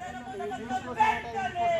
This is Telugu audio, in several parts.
Vendole!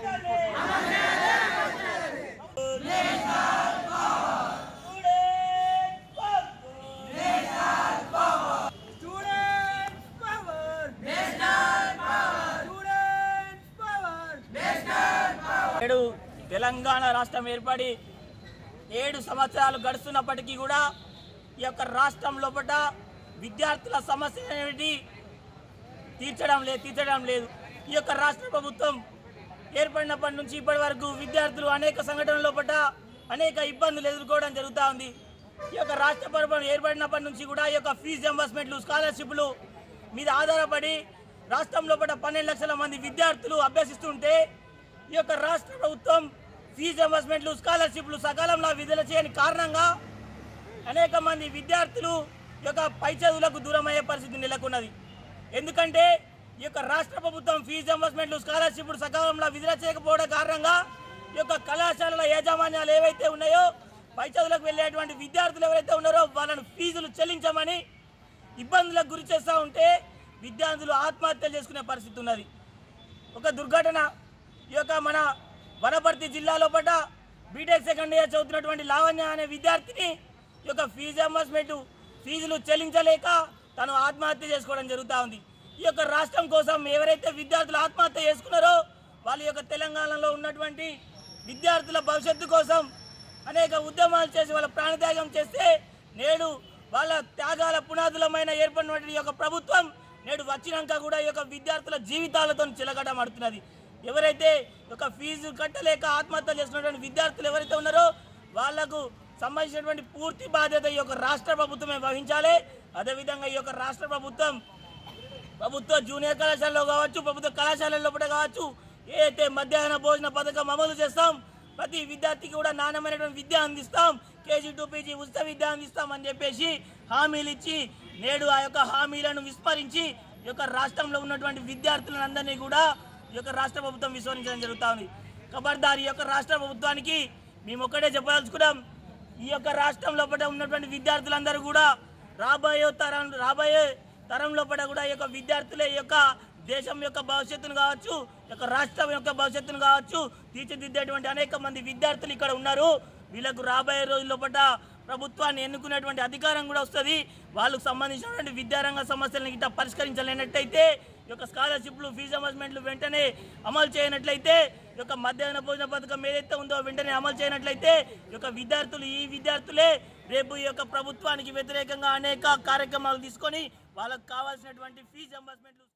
నేడు తెలంగాణ రాష్ట్రం ఏర్పడి ఏడు సంవత్సరాలు గడుస్తున్నప్పటికీ కూడా ఈ యొక్క రాష్ట్రం లోపల విద్యార్థుల సమస్య అనేది తీర్చడం లేదు తీర్చడం లేదు. ఈ యొక్క రాష్ట్ర ప్రభుత్వం ఏర్పడినప్పటి నుంచి ఇప్పటి వరకు విద్యార్థులు అనేక సంఘటనల లోపల అనేక ఇబ్బందులు ఎదుర్కోవడం జరుగుతూ ఉంది. ఈ యొక్క రాష్ట్ర ప్రభుత్వం ఏర్పడినప్పటి నుంచి కూడా ఈ యొక్క ఫీజు ఎంబర్స్మెంట్లు స్కాలర్షిప్లు మీద ఆధారపడి రాష్ట్రం లోపల పన్నెండు లక్షల మంది విద్యార్థులు అభ్యసిస్తుంటే ఈ యొక్క రాష్ట్ర ప్రభుత్వం ఫీజు ఎంబర్స్మెంట్లు స్కాలర్షిప్లు సకాలంలో విడుదల చేయని కారణంగా అనేక మంది విద్యార్థులు ఈ యొక్క పై చదువులకు దూరం అయ్యే పరిస్థితి నెలకొన్నది. ఎందుకంటే ఈ యొక్క రాష్ట్ర ప్రభుత్వం ఫీజు ఎంబర్స్మెంట్లు స్కాలర్షిప్లు సకాలంలో విడుదల చేయకపోవడం కారణంగా ఈ యొక్క కళాశాలల యాజమాన్యాలు ఏవైతే ఉన్నాయో పై చదువులకు వెళ్ళేటువంటి విద్యార్థులు ఎవరైతే ఉన్నారో వాళ్ళను ఫీజులు చెల్లించమని ఇబ్బందులకు గురి చేస్తూ ఉంటే విద్యార్థులు ఆత్మహత్యలు చేసుకునే పరిస్థితి ఉన్నది. ఒక దుర్ఘటన ఈ యొక్క మన వనపర్తి జిల్లాలో పడ్డ బీటెక్ సెకండ్ ఇయర్ చదువుతున్నటువంటి లావణ్య అనే విద్యార్థిని ఈ యొక్క ఫీజు ఎంబర్స్మెంట్ ఫీజులు చెల్లించలేక తను ఆత్మహత్య చేసుకోవడం జరుగుతూ ఉంది. ఈ యొక్క రాష్ట్రం కోసం ఎవరైతే విద్యార్థులు ఆత్మహత్య చేసుకున్నారో వాళ్ళ యొక్క తెలంగాణలో ఉన్నటువంటి విద్యార్థుల భవిష్యత్తు కోసం అనేక ఉద్యమాలు చేసి వాళ్ళ ప్రాణత్యాగం చేస్తే నేడు వాళ్ళ త్యాగాల పునాదులమైన ఏర్పడినటువంటి ఈ యొక్క ప్రభుత్వం నేడు వచ్చినాక కూడా ఈ యొక్క విద్యార్థుల జీవితాలతో చిలకటమాడుతున్నది ఎవరైతే ఒక ఫీజు కట్టలేక ఆత్మహత్యలు చేస్తున్నటువంటి విద్యార్థులు ఎవరైతే ఉన్నారో వాళ్ళకు సంబంధించినటువంటి పూర్తి బాధ్యత ఈ యొక్క రాష్ట్ర ప్రభుత్వమే వహించాలి. అదేవిధంగా ఈ యొక్క రాష్ట్ర ప్రభుత్వం ప్రభుత్వ జూనియర్ కళాశాలలో కావచ్చు ప్రభుత్వ కళాశాలల్లో కూడా కావచ్చు ఏదైతే మధ్యాహ్న భోజన పథకం అమలు చేస్తాం ప్రతి విద్యార్థికి కూడా నాణ్యమైనటువంటి విద్య అందిస్తాం. కేజీ టూ పీజీ ఉచిత విద్య అందిస్తాం అని చెప్పేసి హామీలు ఇచ్చి నేడు ఆ యొక్క హామీలను విస్మరించి ఈ యొక్క రాష్ట్రంలో ఉన్నటువంటి విద్యార్థులందరినీ కూడా ఈ యొక్క రాష్ట్ర ప్రభుత్వం విశ్వసించడం జరుగుతూ ఉంది. ఖబర్దార్ ఈ యొక్క రాష్ట్ర ప్రభుత్వానికి మేము ఒక్కటే చెప్పదలుచుకున్నాం. ఈ యొక్క రాష్ట్రం లోపల ఉన్నటువంటి విద్యార్థులందరూ కూడా రాబోయే తరం రాబోయే తరం లోపల కూడా ఈ యొక్క విద్యార్థులే ఈ యొక్క దేశం యొక్క భవిష్యత్తును కావచ్చు యొక్క రాష్ట్రం యొక్క భవిష్యత్తును కావచ్చు తీర్చిదిద్దేటువంటి అనేక మంది విద్యార్థులు ఇక్కడ ఉన్నారు. వీళ్ళకు రాబోయే రోజుల లోపల ప్రభుత్వాన్ని ఎన్నుకునేటువంటి అధికారం కూడా వస్తుంది. వాళ్ళకు సంబంధించినటువంటి విద్యారంగ సమస్యలను ఇట్లా పరిష్కరించలేనట్టయితే యొక్క స్కాలర్షిప్లు ఫీజు అమర్స్మెంట్లు వెంటనే అమలు చేయనట్లయితే యొక్క మధ్యాహ్న భోజన పథకం ఏదైతే ఉందో వెంటనే అమలు చేయనట్లయితే ఈ యొక్క విద్యార్థులు ఈ విద్యార్థులే రేపు ఈ యొక్క ప్రభుత్వానికి వ్యతిరేకంగా అనేక కార్యక్రమాలు తీసుకొని వాళ్ళకు కావాల్సినటువంటి ఫీజు అమర్స్మెంట్లు